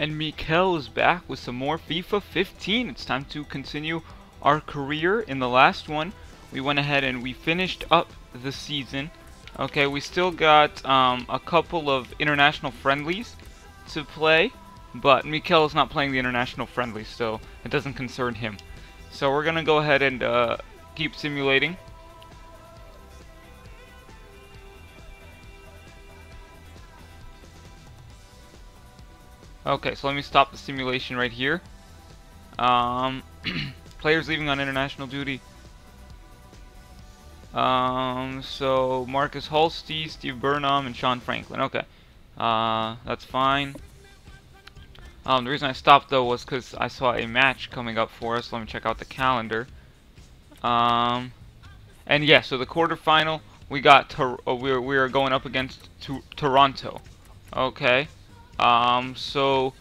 And Mikel is back with some more FIFA 15. It's time to continue our career. In the last one, we went ahead and we finished up the season. Okay, we still got um, a couple of international friendlies to play, but Mikel is not playing the international friendlies, so it doesn't concern him. So we're going to go ahead and uh, keep simulating. Okay, so let me stop the simulation right here. Um, players leaving on international duty. Um, so Markus Halsti, Steve Birnbaum, and Sean Franklin. Okay, uh, that's fine. Um, the reason I stopped though was because I saw a match coming up for us. Let me check out the calendar. Um, and yeah, so the quarterfinal we got uh, we are we are going up against to Toronto. Okay. Um, so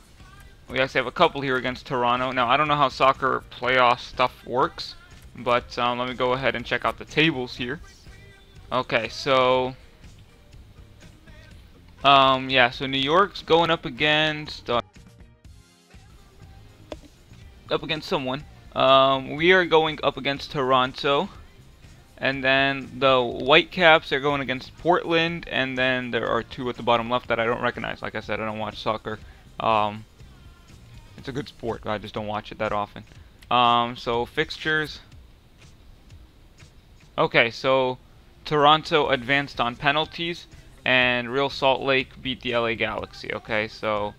we actually have a couple here against Toronto. Now, I don't know how soccer playoff stuff works, but um, let me go ahead and check out the tables here. Okay, so... Um, yeah, so New York's going up against... Uh, up against someone. Um, we are going up against Toronto. And then the Whitecaps are going against Portland, and then there are two at the bottom left that I don't recognize. Like I said, I don't watch soccer. Um, it's a good sport, I just don't watch it that often. Um, so fixtures. Okay, so Toronto advanced on penalties, and Real Salt Lake beat the LA Galaxy. Okay, so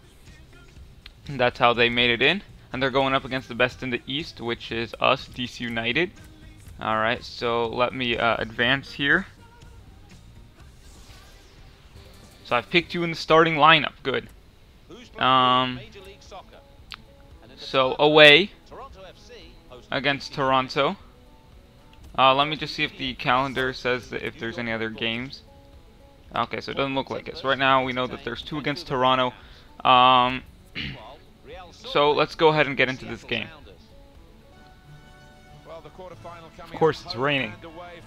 that's how they made it in. And they're going up against the best in the East, which is us, DC United. Alright, so let me uh, advance here. So I've picked you in the starting lineup. Good. Um, so away against Toronto. Uh, let me just see if the calendar says that if there's any other games. Okay, so it doesn't look like it. So right now we know that there's two against Toronto. Um, so let's go ahead and get into this game. Of course, it's raining.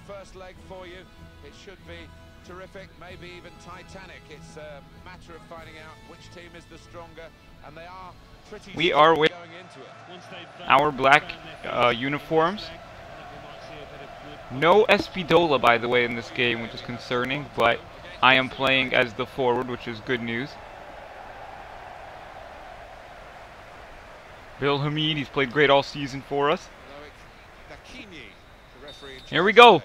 First leg for you. It should be terrific, maybe even titanic. It's a matter of finding out which team is the stronger, and they are pretty. We are with our black uh, uniforms. No Espindola, by the way, in this game, which is concerning, but I am playing as the forward, which is good news. Bill Hamid, he's played great all season for us. Here we go.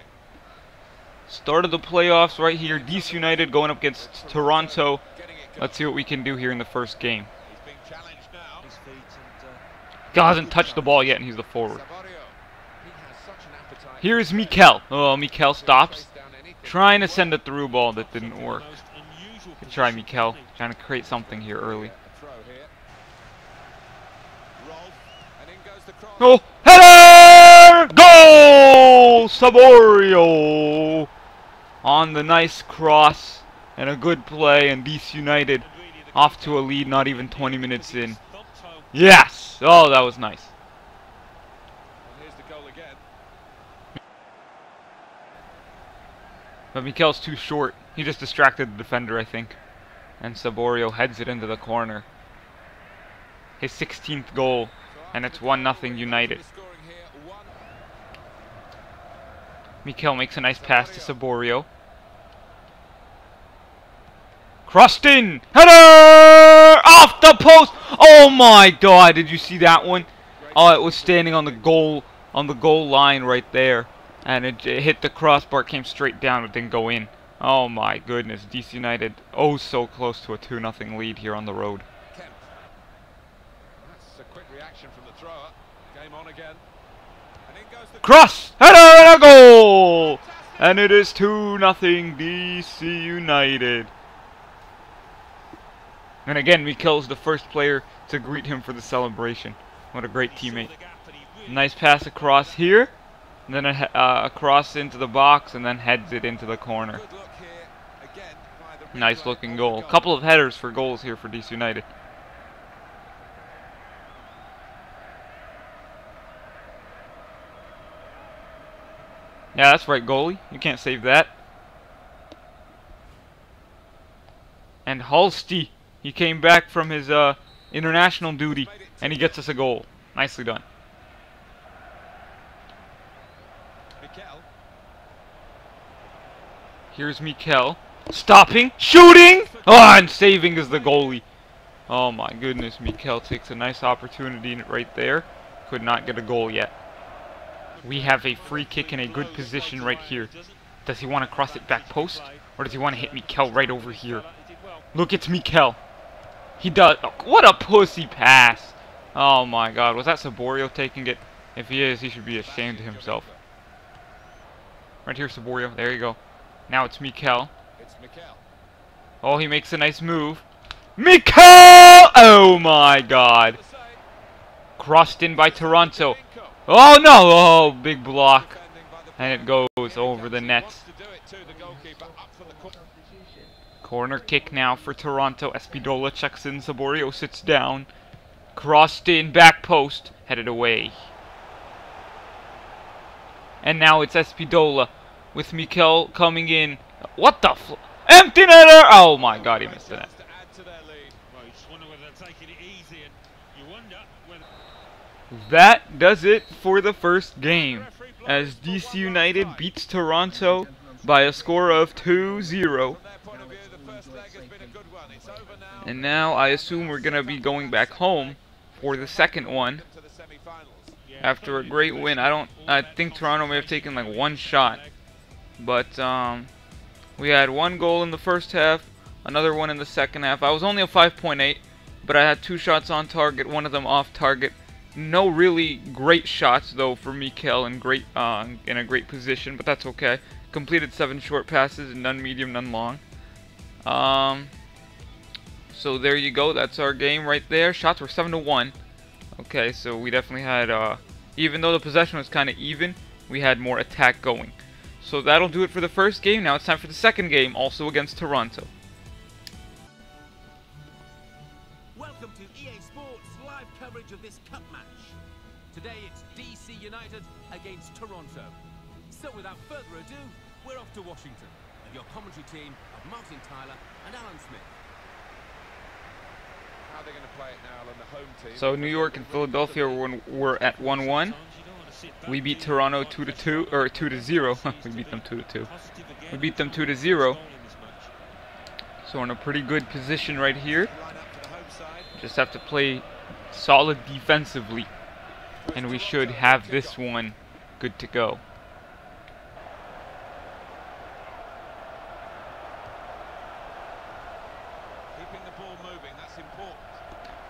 Start of the playoffs right here. DC United going up against Toronto. Let's see what we can do here in the first game. God hasn't touched the ball yet, and he's the forward. Here's Mikel. Oh, Mikel stops. Trying to send a through ball that didn't work. Good try, Mikel. Trying to create something here early. Oh, Goal! Saborio! On the nice cross and a good play, and DC United off to a lead not even 20 minutes in. Yes! Oh, that was nice. But Mikel's too short. He just distracted the defender, I think. And Saborio heads it into the corner. His 16th goal and it's 1-0 United. Mikel makes a nice pass to Saborio. Crossed in! Header! Off the post! Oh my god, did you see that one? Oh, it was standing on the goal on the goal line right there. And it, it hit the crossbar, came straight down, but didn't go in. Oh my goodness, DC United oh so close to a 2-0 lead here on the road. Cross! Header and a goal! And it is 2 nothing DC United. And again, Mikel's the first player to greet him for the celebration. What a great teammate. Nice pass across here. And then a, uh, across into the box and then heads it into the corner. Nice looking goal. Couple of headers for goals here for DC United. Yeah, that's right, goalie. You can't save that. And Halsti, he came back from his uh international duty, and he gets us a goal. Nicely done. Here's Mikel. Stopping, shooting! Oh, and saving is the goalie. Oh my goodness, Mikel takes a nice opportunity right there. Could not get a goal yet. We have a free kick in a good position right here. Does he want to cross it back post? Or does he want to hit Mikel right over here? Look, it's Mikel. He does. Oh, what a pussy pass. Oh my god. Was that Saborio taking it? If he is, he should be ashamed of himself. Right here, Saborio. There you go. Now it's Mikel. Oh, he makes a nice move. Mikel! Oh my god. Crossed in by Toronto. Oh no! Oh, big block. And it goes over the net. Corner kick now for Toronto. Espindola checks in. Saborio sits down. Crossed in, back post. Headed away. And now it's Espindola with Mikel coming in. What the f... Empty netter! Oh my god, he missed the net. That does it for the first game, as DC United beats Toronto by a score of 2-0. And now I assume we're going to be going back home for the second one after a great win. I don't I think Toronto may have taken like one shot. But um we had one goal in the first half, another one in the second half. I was only a 5.8, but I had two shots on target, one of them off target. No really great shots though for Mikel in great uh, in a great position, but that's okay. Completed seven short passes, and none medium, none long. Um, so there you go. That's our game right there. Shots were seven to one. Okay, so we definitely had, uh, even though the possession was kind of even, we had more attack going. So that'll do it for the first game. Now it's time for the second game, also against Toronto. Welcome to EA Sports live coverage of this cup match. Today it's DC United against Toronto. So without further ado, we're off to Washington with your commentary team of Martin Tyler and Alan Smith. How are they're going to play it now on the home team. So New York and Philadelphia were, were at 1-1. We beat Toronto 2 to 2 or 2 to 0. we beat them 2 to 2. We beat them 2 to 0. So in a pretty good position right here. Just have to play solid defensively and we should have this one good to go.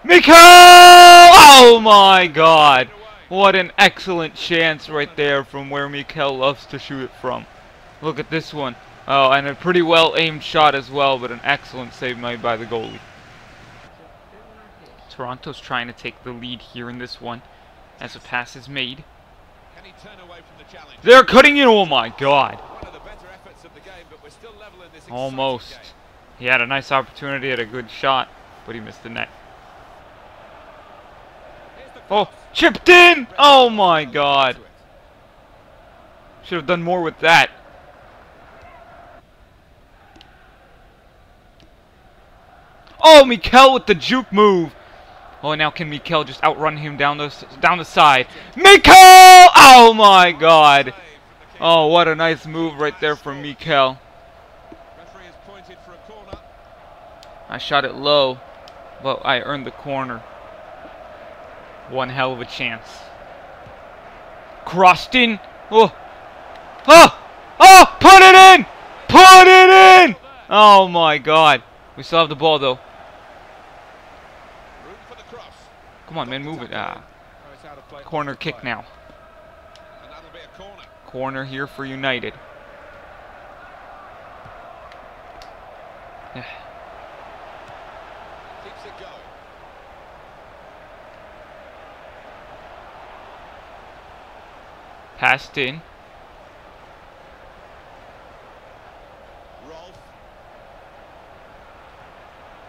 Mikel! Oh my god! What an excellent chance right there from where Mikel loves to shoot it from. Look at this one. Oh, and a pretty well aimed shot as well, but an excellent save made by the goalie. Toronto's trying to take the lead here in this one as a pass is made. They're cutting in. Oh my god. Almost. He had a nice opportunity at a good shot, but he missed the net. Oh, chipped in! Oh my god. Should have done more with that. Oh, Mikel with the juke move. Oh, now can Mikel just outrun him down the down the side? Mikel! Oh my god. Oh, what a nice move right there from Mikel. I shot it low, but I earned the corner. One hell of a chance. Crossed in. Oh. Oh! Oh! Put it in! Put it in! Oh my god. We still have the ball though. Come on, man, move it. Ah. Corner kick now. Corner here for United. Passed in.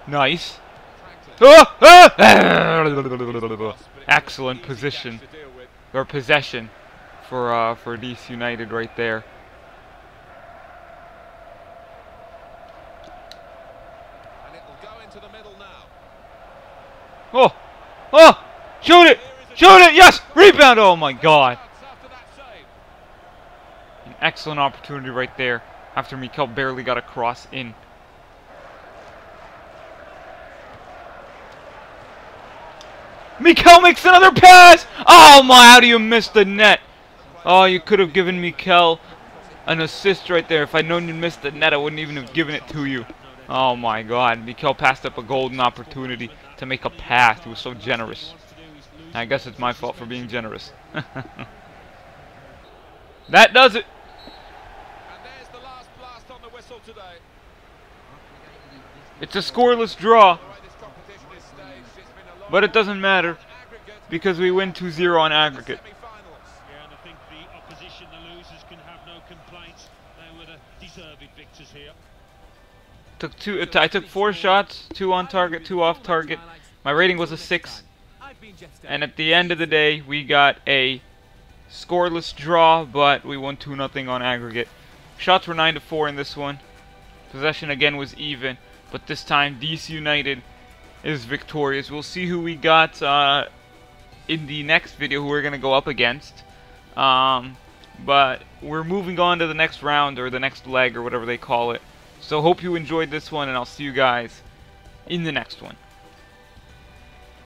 Nice. Excellent position or possession for uh, for DC United right there. Oh! Oh! Shoot it! Shoot it! Yes! Rebound! Oh my god. After that save. An excellent opportunity right there after Mikel barely got a cross in. Mikel makes another pass! Oh my, how do you miss the net? Oh, you could have given Mikel an assist right there. If I'd known you'd miss the net, I wouldn't even have given it to you. Oh my god, Mikel passed up a golden opportunity to make a pass. He was so generous. I guess it's my fault for being generous. that does it. It's a scoreless draw, The way this competition is staged, it's been a long but it doesn't matter because we win 2-0 on aggregate. Yeah, and I think the opposition, the losers, can have no complaints. They were the deserved victors here. Took two. uh, I took four shots, two on target, two off target. My rating was a six, I've been Jeff and at the end of the day, we got a scoreless draw, but we won two nothing on aggregate. Shots were nine to four in this one. Possession again was even, but this time DC United is victorious. We'll see who we got uh, in the next video, who we're gonna go up against. Um, but we're moving on to the next round or the next leg or whatever they call it. So hope you enjoyed this one, and I'll see you guys in the next one.